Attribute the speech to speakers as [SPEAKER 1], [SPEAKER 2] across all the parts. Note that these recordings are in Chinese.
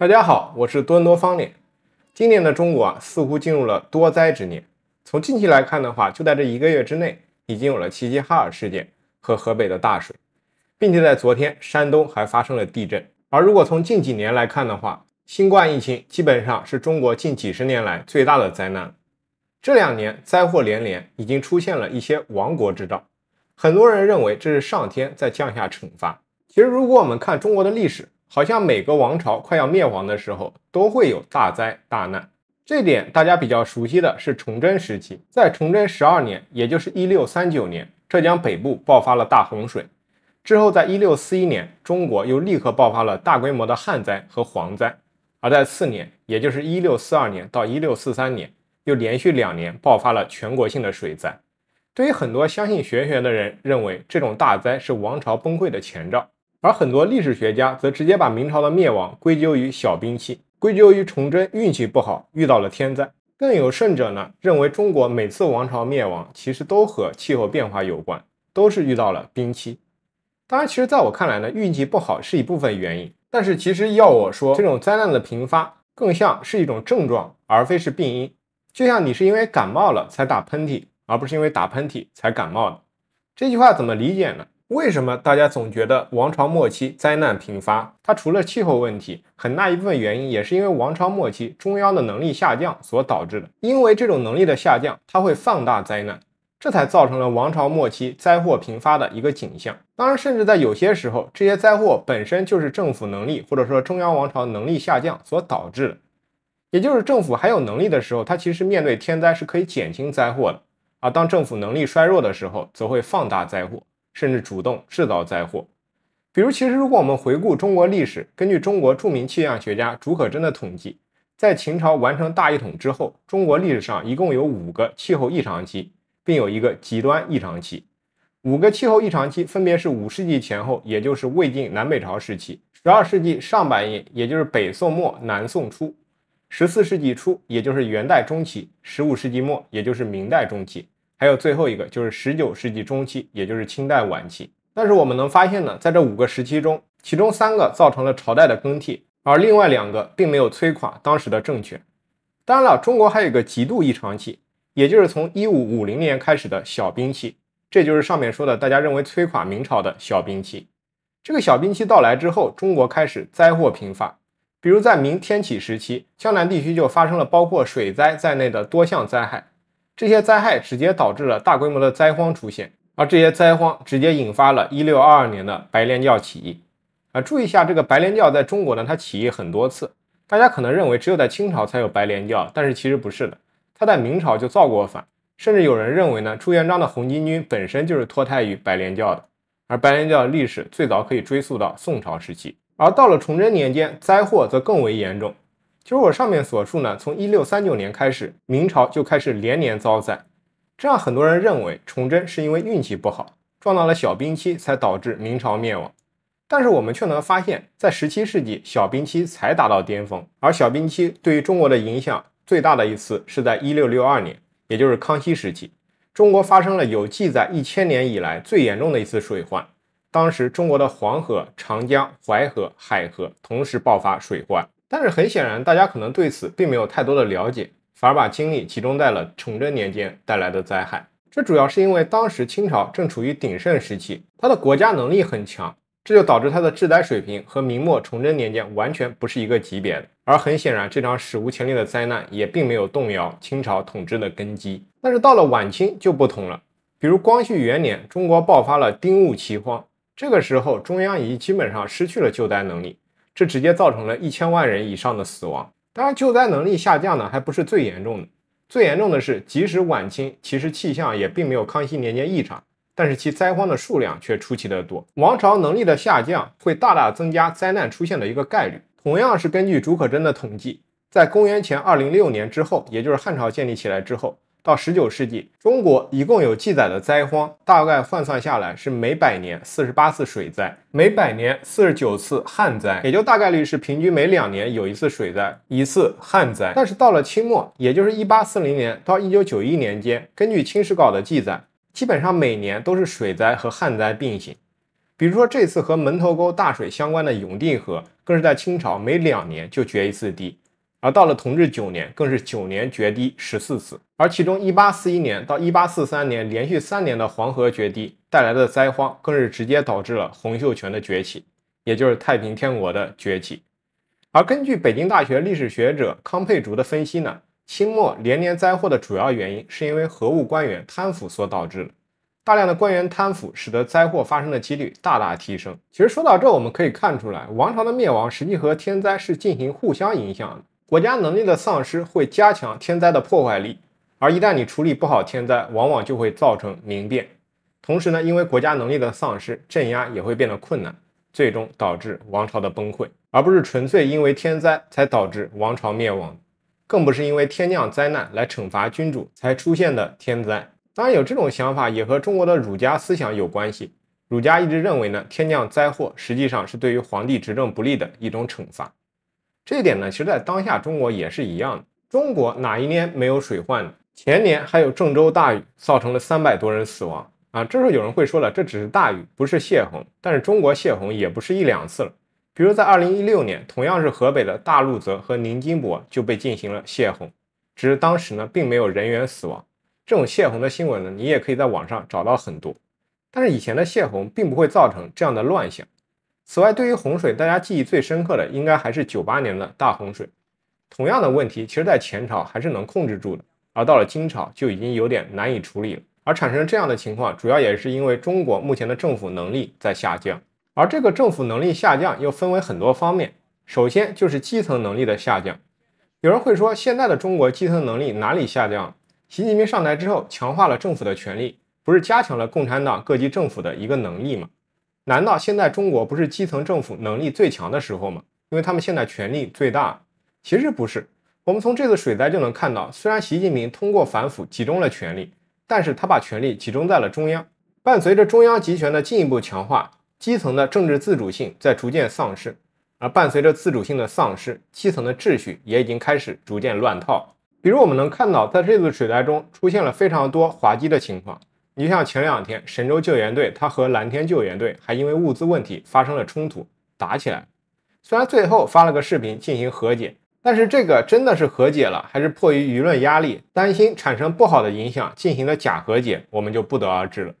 [SPEAKER 1] 大家好，我是多伦多方脸。今年的中国啊，似乎进入了多灾之年。从近期来看的话，就在这一个月之内，已经有了齐齐哈尔事件和河北的大水，并且在昨天，山东还发生了地震。而如果从近几年来看的话，新冠疫情基本上是中国近几十年来最大的灾难。这两年灾祸连连，已经出现了一些亡国之兆。很多人认为这是上天在降下惩罚。其实，如果我们看中国的历史，好像每个王朝快要灭亡的时候，都会有大灾大难。这点大家比较熟悉的是崇祯时期，在崇祯十二年，也就是一六三九年，浙江北部爆发了大洪水。之后，在一六四一年，中国又立刻爆发了大规模的旱灾和蝗灾。而在次年，也就是一六四二年到一六四三年，又连续两年爆发了全国性的水灾。对于很多相信玄学的人，认为这种大灾是王朝崩溃的前兆。而很多历史学家则直接把明朝的灭亡归咎于小冰期，归咎于崇祯运气不好遇到了天灾。更有甚者呢，认为中国每次王朝灭亡其实都和气候变化有关，都是遇到了冰期。当然，其实在我看来呢，运气不好是一部分原因，但是其实要我说，这种灾难的频发更像是一种症状，而非是病因。就像你是因为感冒了才打喷嚏，而不是因为打喷嚏才感冒的。这句话怎么理解呢？为什么大家总觉得王朝末期灾难频发？它除了气候问题，很大一部分原因也是因为王朝末期中央的能力下降所导致的。因为这种能力的下降，它会放大灾难，这才造成了王朝末期灾祸频发的一个景象。当然，甚至在有些时候，这些灾祸本身就是政府能力或者说中央王朝能力下降所导致的。也就是政府还有能力的时候，它其实面对天灾是可以减轻灾祸的；而当政府能力衰弱的时候，则会放大灾祸。甚至主动制造灾祸，比如，其实如果我们回顾中国历史，根据中国著名气象学家竺可桢的统计，在秦朝完成大一统之后，中国历史上一共有五个气候异常期，并有一个极端异常期。五个气候异常期分别是五世纪前后，也就是魏晋南北朝时期；十二世纪上半叶，也就是北宋末南宋初；十四世纪初，也就是元代中期；十五世纪末，也就是明代中期。还有最后一个就是十九世纪中期，也就是清代晚期。但是我们能发现呢，在这五个时期中，其中三个造成了朝代的更替，而另外两个并没有摧垮当时的政权。当然了，中国还有一个极度异常期，也就是从一五五零年开始的小冰期，这就是上面说的大家认为摧垮明朝的小冰期。这个小冰期到来之后，中国开始灾祸频发，比如在明天启时期，江南地区就发生了包括水灾在内的多项灾害。这些灾害直接导致了大规模的灾荒出现，而这些灾荒直接引发了1622年的白莲教起义。啊，注意一下，这个白莲教在中国呢，它起义很多次。大家可能认为只有在清朝才有白莲教，但是其实不是的，它在明朝就造过反，甚至有人认为呢，朱元璋的红巾军本身就是脱胎于白莲教的。而白莲教的历史最早可以追溯到宋朝时期，而到了崇祯年间，灾祸则更为严重。就是我上面所述呢，从一六三九年开始，明朝就开始连年遭灾，这让很多人认为崇祯是因为运气不好，撞到了小冰期才导致明朝灭亡。但是我们却能发现，在十七世纪，小冰期才达到巅峰，而小冰期对于中国的影响最大的一次是在一六六二年，也就是康熙时期，中国发生了有记载一千年以来最严重的一次水患。当时中国的黄河、长江、淮河、海河同时爆发水患。但是很显然，大家可能对此并没有太多的了解，反而把精力集中在了崇祯年间带来的灾害。这主要是因为当时清朝正处于鼎盛时期，它的国家能力很强，这就导致它的治灾水平和明末崇祯年间完全不是一个级别的。而很显然，这场史无前例的灾难也并没有动摇清朝统治的根基。但是到了晚清就不同了，比如光绪元年，中国爆发了丁戊奇荒，这个时候中央已经基本上失去了救灾能力。这直接造成了一千万人以上的死亡。当然，救灾能力下降呢，还不是最严重的。最严重的是，即使晚清，其实气象也并没有康熙年间异常，但是其灾荒的数量却出奇的多。王朝能力的下降会大大增加灾难出现的一个概率。同样是根据竺可桢的统计，在公元前二零六年之后，也就是汉朝建立起来之后。到十九世纪，中国一共有记载的灾荒，大概换算下来是每百年四十八次水灾，每百年四十九次旱灾，也就大概率是平均每两年有一次水灾，一次旱灾。但是到了清末，也就是一八四零年到一九九一年间，根据《清史稿》的记载，基本上每年都是水灾和旱灾并行。比如说这次和门头沟大水相关的永定河，更是在清朝每两年就决一次堤，而到了同治九年，更是九年决堤十四次。而其中一八四一年到一八四三年连续三年的黄河决堤带来的灾荒，更是直接导致了洪秀全的崛起，也就是太平天国的崛起。而根据北京大学历史学者康佩竹的分析呢，清末连年灾祸的主要原因是因为河务官员贪腐所导致的。大量的官员贪腐，使得灾祸发生的几率大大提升。其实说到这，我们可以看出来，王朝的灭亡实际和天灾是进行互相影响的。国家能力的丧失会加强天灾的破坏力，而一旦你处理不好天灾，往往就会造成民变。同时呢，因为国家能力的丧失，镇压也会变得困难，最终导致王朝的崩溃，而不是纯粹因为天灾才导致王朝灭亡，更不是因为天降灾难来惩罚君主才出现的天灾。当然有这种想法，也和中国的儒家思想有关系。儒家一直认为呢，天降灾祸实际上是对于皇帝执政不利的一种惩罚。这一点呢，其实在当下中国也是一样的。中国哪一年没有水患呢？前年还有郑州大雨，造成了三百多人死亡啊。这时候有人会说了，这只是大雨，不是泄洪。但是中国泄洪也不是一两次了，比如在二零一六年，同样是河北的大路泽和宁金伯就被进行了泄洪，只是当时呢，并没有人员死亡。这种泄洪的新闻呢，你也可以在网上找到很多，但是以前的泄洪并不会造成这样的乱象。此外，对于洪水，大家记忆最深刻的应该还是九八年的大洪水。同样的问题，其实在前朝还是能控制住的，而到了金朝就已经有点难以处理了。而产生这样的情况，主要也是因为中国目前的政府能力在下降，而这个政府能力下降又分为很多方面。首先就是基层能力的下降。有人会说，现在的中国基层能力哪里下降？习近平上台之后，强化了政府的权力，不是加强了共产党各级政府的一个能力吗？难道现在中国不是基层政府能力最强的时候吗？因为他们现在权力最大。其实不是，我们从这次水灾就能看到，虽然习近平通过反腐集中了权力，但是他把权力集中在了中央。伴随着中央集权的进一步强化，基层的政治自主性在逐渐丧失，而伴随着自主性的丧失，基层的秩序也已经开始逐渐乱套。比如我们能看到，在这次水灾中出现了非常多滑稽的情况。你像前两天神州救援队，他和蓝天救援队还因为物资问题发生了冲突，打起来。虽然最后发了个视频进行和解，但是这个真的是和解了，还是迫于舆论压力，担心产生不好的影响进行了假和解，我们就不得而知了。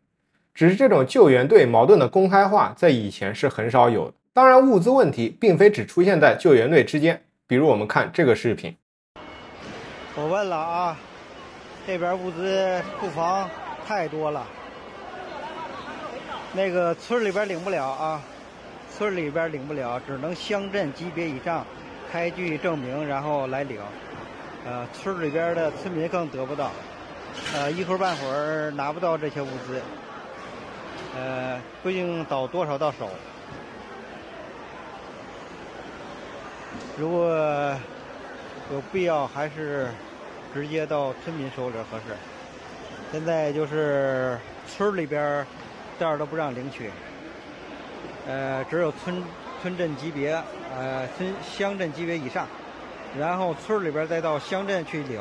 [SPEAKER 1] 只是这种救援队矛盾的公开化，在以前是很少有的。当然，物资问题并非只出现在救援队之间，比如我们看这个视频。
[SPEAKER 2] 我问了啊，这边物资库房太多了，那个村里边领不了啊，村里边领不了，只能乡镇级别以上开具证明然后来领，呃，村里边的村民更得不到，呃，一会儿半会儿拿不到这些物资，呃，不一定倒多少到手，如果有必要还是。直接到村民手里合适。现在就是村里边这儿都不让领取，呃，只有村村镇级别，呃，村乡镇级别以上，然后村里边再到乡镇去领。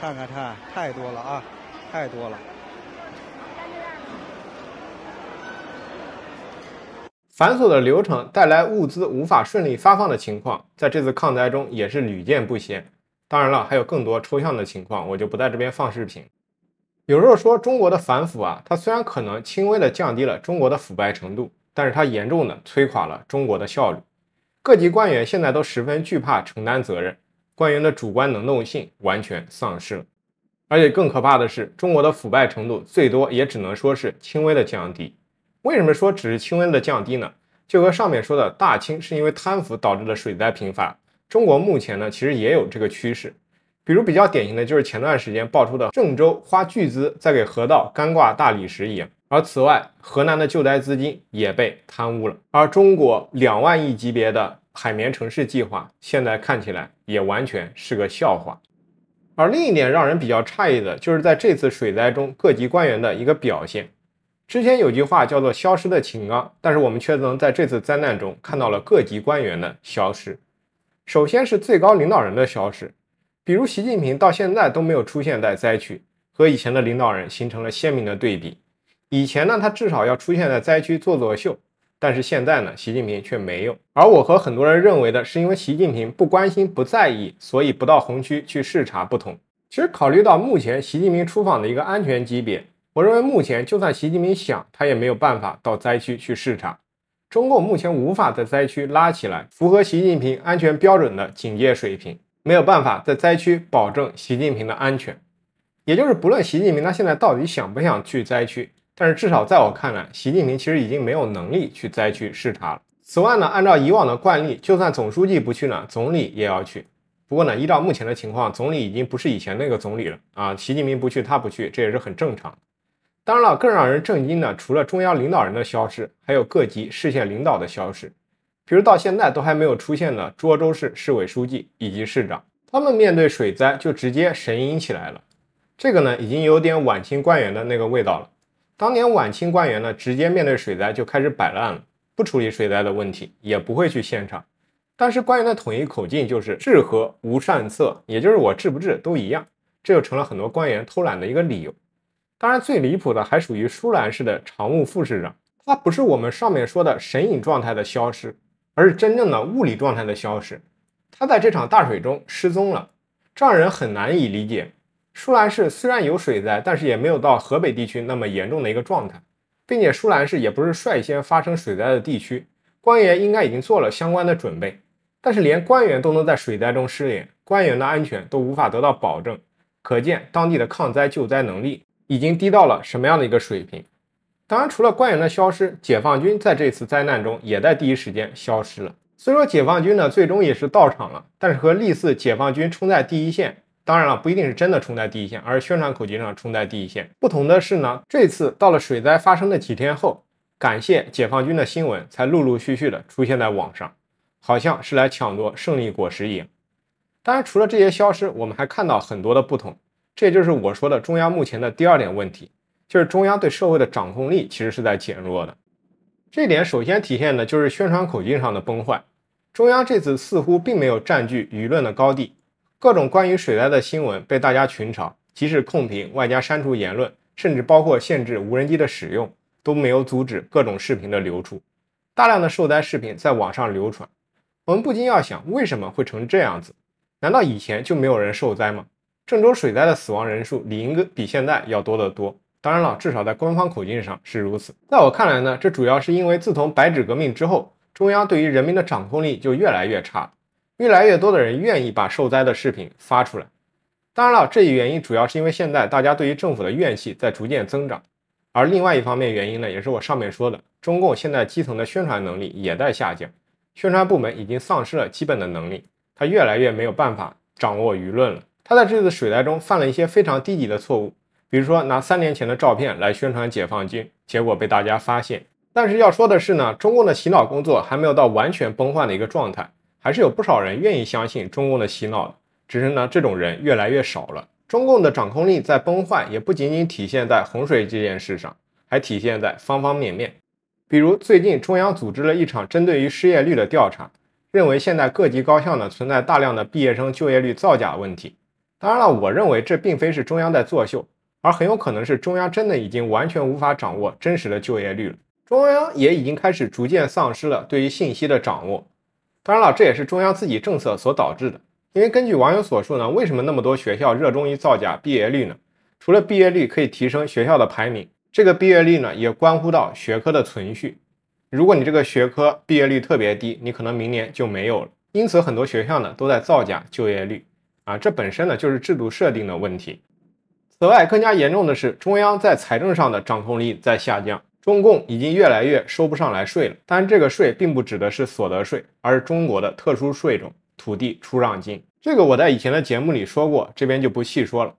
[SPEAKER 2] 看看看，太多了啊，太多了。
[SPEAKER 1] 繁琐的流程带来物资无法顺利发放的情况，在这次抗灾中也是屡见不鲜。当然了，还有更多抽象的情况，我就不在这边放视频。有时候说中国的反腐啊，它虽然可能轻微的降低了中国的腐败程度，但是它严重的摧垮了中国的效率。各级官员现在都十分惧怕承担责任，官员的主观能动性完全丧失了。而且更可怕的是，中国的腐败程度最多也只能说是轻微的降低。为什么说只是轻微的降低呢？就和上面说的大清是因为贪腐导致的水灾频发，中国目前呢其实也有这个趋势。比如比较典型的就是前段时间爆出的郑州花巨资在给河道干挂大理石一样。而此外，河南的救灾资金也被贪污了。而中国两万亿级别的海绵城市计划，现在看起来也完全是个笑话。而另一点让人比较诧异的就是在这次水灾中各级官员的一个表现。之前有句话叫做“消失的秦刚”，但是我们却能在这次灾难中看到了各级官员的消失。首先是最高领导人的消失，比如习近平到现在都没有出现在灾区，和以前的领导人形成了鲜明的对比。以前呢，他至少要出现在灾区做做秀，但是现在呢，习近平却没有。而我和很多人认为的是，因为习近平不关心、不在意，所以不到红区去视察不同。其实考虑到目前习近平出访的一个安全级别，我认为目前就算习近平想，他也没有办法到灾区去视察。中共目前无法在灾区拉起来符合习近平安全标准的警戒水平，没有办法在灾区保证习近平的安全。也就是不论习近平他现在到底想不想去灾区，但是至少在我看来，习近平其实已经没有能力去灾区视察了。此外呢，按照以往的惯例，就算总书记不去呢，总理也要去。不过呢，依照目前的情况，总理已经不是以前那个总理了啊。习近平不去，他不去，这也是很正常。当然了，更让人震惊的，除了中央领导人的消失，还有各级市县领导的消失。比如到现在都还没有出现的涿州市市委书记以及市长，他们面对水灾就直接神隐起来了。这个呢，已经有点晚清官员的那个味道了。当年晚清官员呢，直接面对水灾就开始摆烂了，不处理水灾的问题，也不会去现场。但是官员的统一口径就是治和无善策，也就是我治不治都一样，这就成了很多官员偷懒的一个理由。当然，最离谱的还属于舒兰市的常务副市长，他不是我们上面说的神隐状态的消失，而是真正的物理状态的消失。他在这场大水中失踪了，这让人很难以理解。舒兰市虽然有水灾，但是也没有到河北地区那么严重的一个状态，并且舒兰市也不是率先发生水灾的地区，官员应该已经做了相关的准备。但是连官员都能在水灾中失联，官员的安全都无法得到保证，可见当地的抗灾救灾能力。已经低到了什么样的一个水平？当然，除了官员的消失，解放军在这次灾难中也在第一时间消失了。虽说解放军呢最终也是到场了，但是和历次解放军冲在第一线，当然了，不一定是真的冲在第一线，而是宣传口径上冲在第一线。不同的是呢，这次到了水灾发生的几天后，感谢解放军的新闻才陆陆续续的出现在网上，好像是来抢夺胜利果实一样。当然，除了这些消失，我们还看到很多的不同。这就是我说的中央目前的第二点问题，就是中央对社会的掌控力其实是在减弱的。这点首先体现的就是宣传口径上的崩坏。中央这次似乎并没有占据舆论的高地，各种关于水灾的新闻被大家群嘲，即使控评外加删除言论，甚至包括限制无人机的使用，都没有阻止各种视频的流出。大量的受灾视频在网上流传，我们不禁要想，为什么会成这样子？难道以前就没有人受灾吗？郑州水灾的死亡人数理应比现在要多得多。当然了，至少在官方口径上是如此。在我看来呢，这主要是因为自从白纸革命之后，中央对于人民的掌控力就越来越差，越来越多的人愿意把受灾的视频发出来。当然了，这一原因主要是因为现在大家对于政府的怨气在逐渐增长，而另外一方面原因呢，也是我上面说的，中共现在基层的宣传能力也在下降，宣传部门已经丧失了基本的能力，他越来越没有办法掌握舆论了。他在这次水灾中犯了一些非常低级的错误，比如说拿三年前的照片来宣传解放军，结果被大家发现。但是要说的是呢，中共的洗脑工作还没有到完全崩坏的一个状态，还是有不少人愿意相信中共的洗脑的，只是呢这种人越来越少了。中共的掌控力在崩坏，也不仅仅体现在洪水这件事上，还体现在方方面面。比如最近中央组织了一场针对于失业率的调查，认为现在各级高校呢存在大量的毕业生就业率造假问题。当然了，我认为这并非是中央在作秀，而很有可能是中央真的已经完全无法掌握真实的就业率了。中央也已经开始逐渐丧失了对于信息的掌握。当然了，这也是中央自己政策所导致的。因为根据网友所述呢，为什么那么多学校热衷于造假毕业率呢？除了毕业率可以提升学校的排名，这个毕业率呢也关乎到学科的存续。如果你这个学科毕业率特别低，你可能明年就没有了。因此，很多学校呢都在造假就业率。啊，这本身呢就是制度设定的问题。此外，更加严重的是，中央在财政上的掌控力在下降，中共已经越来越收不上来税了。当然，这个税并不指的是所得税，而是中国的特殊税种——土地出让金。这个我在以前的节目里说过，这边就不细说了。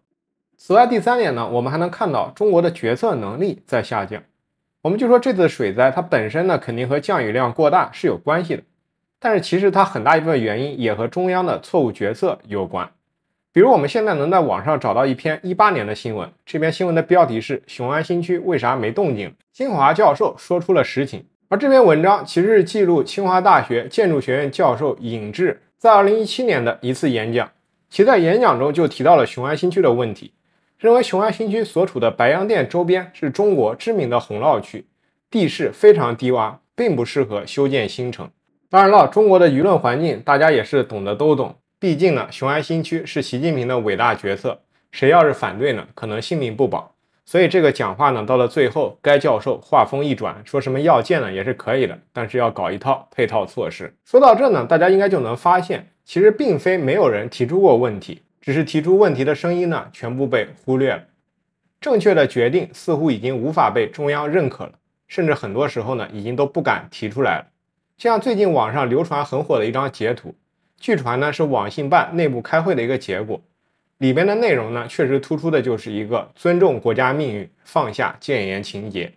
[SPEAKER 1] 此外，第三点呢，我们还能看到中国的决策能力在下降。我们就说这次水灾，它本身呢肯定和降雨量过大是有关系的，但是其实它很大一部分原因也和中央的错误决策有关。比如我们现在能在网上找到一篇一八年的新闻，这篇新闻的标题是“雄安新区为啥没动静”。清华教授说出了实情，而这篇文章其实是记录清华大学建筑学院教授尹志在二零一七年的一次演讲，其在演讲中就提到了雄安新区的问题。认为雄安新区所处的白洋淀周边是中国知名的洪涝区，地势非常低洼，并不适合修建新城。当然了，中国的舆论环境大家也是懂得都懂，毕竟呢，雄安新区是习近平的伟大决策，谁要是反对呢，可能性命不保。所以这个讲话呢，到了最后，该教授话锋一转，说什么要建呢也是可以的，但是要搞一套配套措施。说到这呢，大家应该就能发现，其实并非没有人提出过问题，只是提出问题的声音呢，全部被忽略了。正确的决定似乎已经无法被中央认可了，甚至很多时候呢，已经都不敢提出来了。就像最近网上流传很火的一张截图，据传呢是网信办内部开会的一个结果。里边的内容呢，确实突出的就是一个尊重国家命运、放下谏言情节。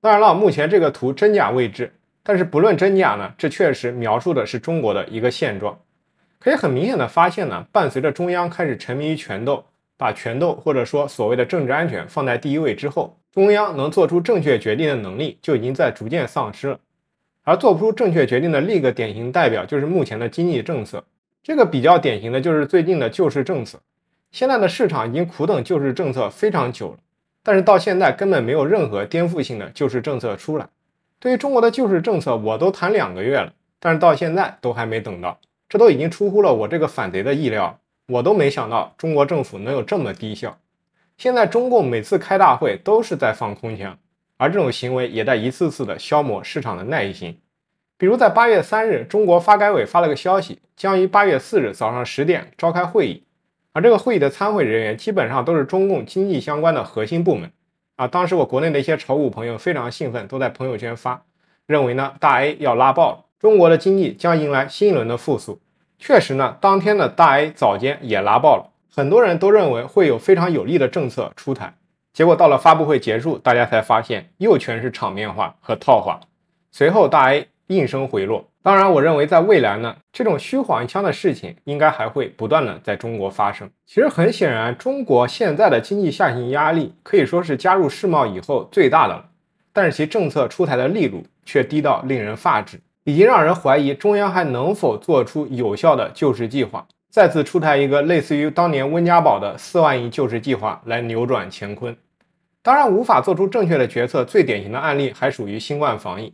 [SPEAKER 1] 当然了，目前这个图真假未知，但是不论真假呢，这确实描述的是中国的一个现状。可以很明显的发现呢，伴随着中央开始沉迷于权斗，把权斗或者说所谓的政治安全放在第一位之后，中央能做出正确决定的能力就已经在逐渐丧失了。而做不出正确决定的另一个典型代表就是目前的经济政策。这个比较典型的就是最近的救市政策。现在的市场已经苦等救市政策非常久了，但是到现在根本没有任何颠覆性的救市政策出来。对于中国的救市政策，我都谈两个月了，但是到现在都还没等到，这都已经出乎了我这个反贼的意料。我都没想到中国政府能有这么低效。现在中共每次开大会都是在放空枪，而这种行为也在一次次的消磨市场的耐心。比如在八月三日，中国发改委发了个消息，将于八月四日早上十点召开会议。而这个会议的参会人员基本上都是中共经济相关的核心部门啊。当时我国内的一些炒股朋友非常兴奋，都在朋友圈发，认为呢大 A 要拉爆了，中国的经济将迎来新一轮的复苏。确实呢，当天的大 A 早间也拉爆了，很多人都认为会有非常有利的政策出台。结果到了发布会结束，大家才发现又全是场面话和套话。随后大 A 应声回落。当然，我认为在未来呢，这种虚晃一枪的事情应该还会不断的在中国发生。其实很显然，中国现在的经济下行压力可以说是加入世贸以后最大的了，但是其政策出台的力度却低到令人发指，已经让人怀疑中央还能否做出有效的救市计划，再次出台一个类似于当年温家宝的四万亿救市计划来扭转乾坤。当然，无法做出正确的决策，最典型的案例还属于新冠防疫。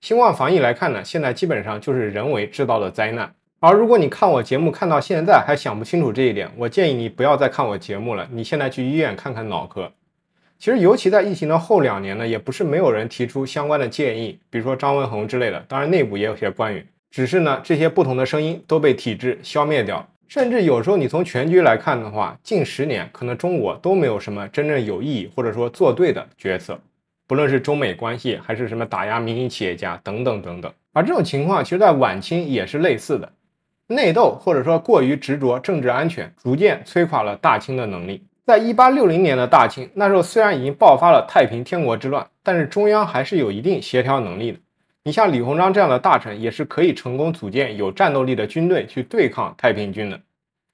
[SPEAKER 1] 新冠防疫来看呢，现在基本上就是人为制造的灾难。而如果你看我节目看到现在还想不清楚这一点，我建议你不要再看我节目了，你现在去医院看看脑科。其实，尤其在疫情的后两年呢，也不是没有人提出相关的建议，比如说张文宏之类的。当然，内部也有些官员，只是呢，这些不同的声音都被体制消灭掉。甚至有时候你从全局来看的话，近十年可能中国都没有什么真正有意义或者说做对的决策。不论是中美关系，还是什么打压民营企业家等等等等，而这种情况其实在晚清也是类似的，内斗或者说过于执着政治安全，逐渐摧垮了大清的能力。在一八六零年的大清，那时候虽然已经爆发了太平天国之乱，但是中央还是有一定协调能力的。你像李鸿章这样的大臣，也是可以成功组建有战斗力的军队去对抗太平军的。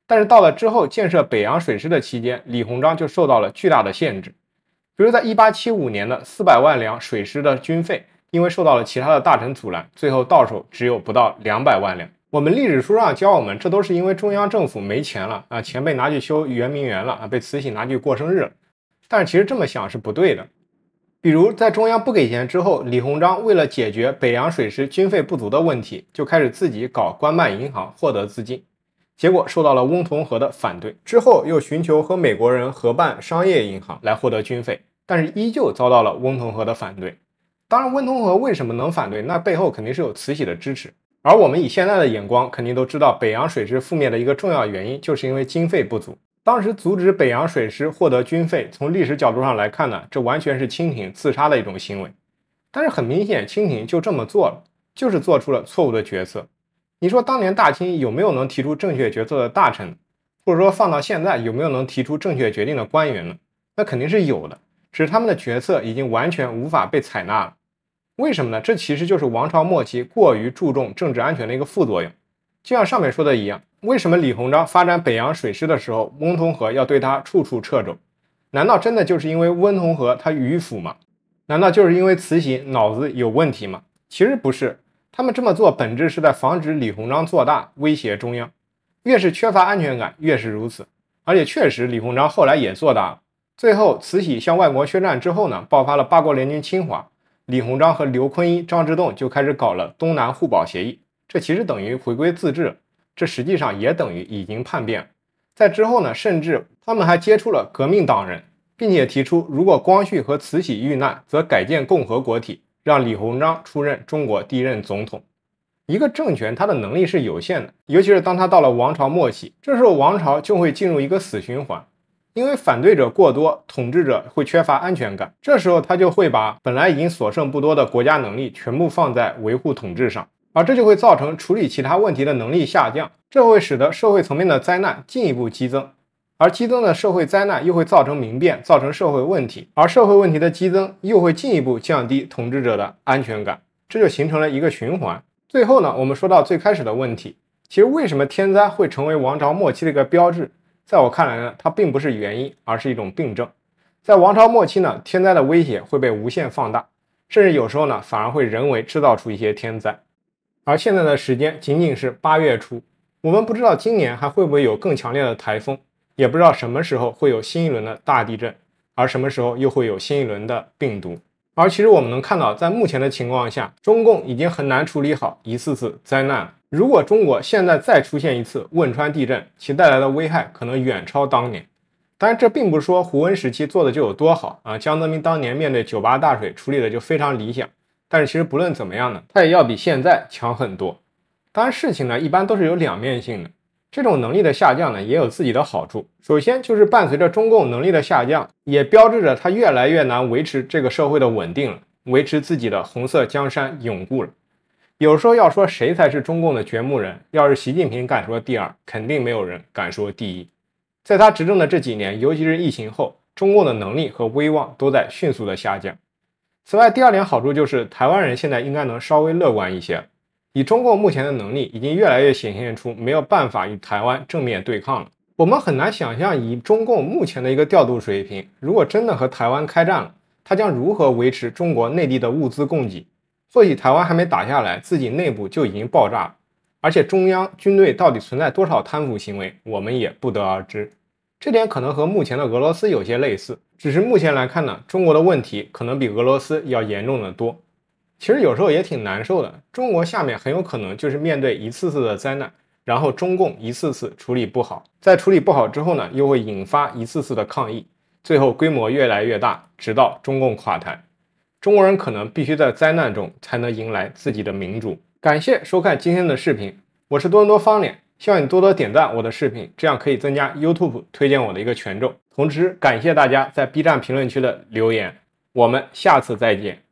[SPEAKER 1] 但是到了之后建设北洋水师的期间，李鸿章就受到了巨大的限制。比如在一八七五年的四百万两水师的军费，因为受到了其他的大臣阻拦，最后到手只有不到两百万两。我们历史书上教我们，这都是因为中央政府没钱了啊，钱被拿去修圆明园了啊，被慈禧拿去过生日了。但是其实这么想是不对的。比如在中央不给钱之后，李鸿章为了解决北洋水师军费不足的问题，就开始自己搞官办银行获得资金，结果受到了翁同龢的反对。之后又寻求和美国人合办商业银行来获得军费。但是依旧遭到了翁同龢的反对。当然，翁同龢为什么能反对？那背后肯定是有慈禧的支持。而我们以现在的眼光，肯定都知道北洋水师覆灭的一个重要原因，就是因为经费不足。当时阻止北洋水师获得军费，从历史角度上来看呢，这完全是清廷自杀的一种行为。但是很明显，清廷就这么做了，就是做出了错误的决策。你说当年大清有没有能提出正确决策的大臣？或者说放到现在，有没有能提出正确决定的官员呢？那肯定是有的。只是他们的决策已经完全无法被采纳了，为什么呢？这其实就是王朝末期过于注重政治安全的一个副作用。就像上面说的一样，为什么李鸿章发展北洋水师的时候，翁同龢要对他处处掣肘？难道真的就是因为翁同龢他迂腐吗？难道就是因为慈禧脑子有问题吗？其实不是，他们这么做本质是在防止李鸿章做大，威胁中央。越是缺乏安全感，越是如此。而且确实，李鸿章后来也做大了。最后，慈禧向外国宣战之后呢，爆发了八国联军侵华，李鸿章和刘坤一、张之洞就开始搞了东南互保协议，这其实等于回归自治，这实际上也等于已经叛变。在之后呢，甚至他们还接触了革命党人，并且提出，如果光绪和慈禧遇难，则改建共和国体，让李鸿章出任中国第一任总统。一个政权，它的能力是有限的，尤其是当它到了王朝末期，这时候王朝就会进入一个死循环。因为反对者过多，统治者会缺乏安全感，这时候他就会把本来已经所剩不多的国家能力全部放在维护统治上，而这就会造成处理其他问题的能力下降，这会使得社会层面的灾难进一步激增，而激增的社会灾难又会造成民变，造成社会问题，而社会问题的激增又会进一步降低统治者的安全感，这就形成了一个循环。最后呢，我们说到最开始的问题，其实为什么天灾会成为王朝末期的一个标志？在我看来呢，它并不是原因，而是一种病症。在王朝末期呢，天灾的威胁会被无限放大，甚至有时候呢，反而会人为制造出一些天灾。而现在的时间仅仅是八月初，我们不知道今年还会不会有更强烈的台风，也不知道什么时候会有新一轮的大地震，而什么时候又会有新一轮的病毒。而其实我们能看到，在目前的情况下，中共已经很难处理好一次次灾难。如果中国现在再出现一次汶川地震，其带来的危害可能远超当年。当然，这并不是说胡温时期做的就有多好啊。江泽民当年面对九八大水处理的就非常理想。但是其实不论怎么样呢，他也要比现在强很多。当然，事情呢一般都是有两面性的。这种能力的下降呢，也有自己的好处。首先就是伴随着中共能力的下降，也标志着他越来越难维持这个社会的稳定了，维持自己的红色江山永固了。有时候要说谁才是中共的掘墓人，要是习近平敢说第二，肯定没有人敢说第一。在他执政的这几年，尤其是疫情后，中共的能力和威望都在迅速的下降。此外，第二点好处就是台湾人现在应该能稍微乐观一些。以中共目前的能力，已经越来越显现出没有办法与台湾正面对抗了。我们很难想象，以中共目前的一个调度水平，如果真的和台湾开战了，他将如何维持中国内地的物资供给？或许台湾还没打下来，自己内部就已经爆炸了。而且中央军队到底存在多少贪腐行为，我们也不得而知。这点可能和目前的俄罗斯有些类似，只是目前来看呢，中国的问题可能比俄罗斯要严重的多。其实有时候也挺难受的，中国下面很有可能就是面对一次次的灾难，然后中共一次次处理不好，在处理不好之后呢，又会引发一次次的抗议，最后规模越来越大，直到中共垮台。中国人可能必须在灾难中才能迎来自己的民主。感谢收看今天的视频，我是多伦多方脸，希望你多多点赞我的视频，这样可以增加 YouTube 推荐我的一个权重。同时感谢大家在 B 站评论区的留言，我们下次再见。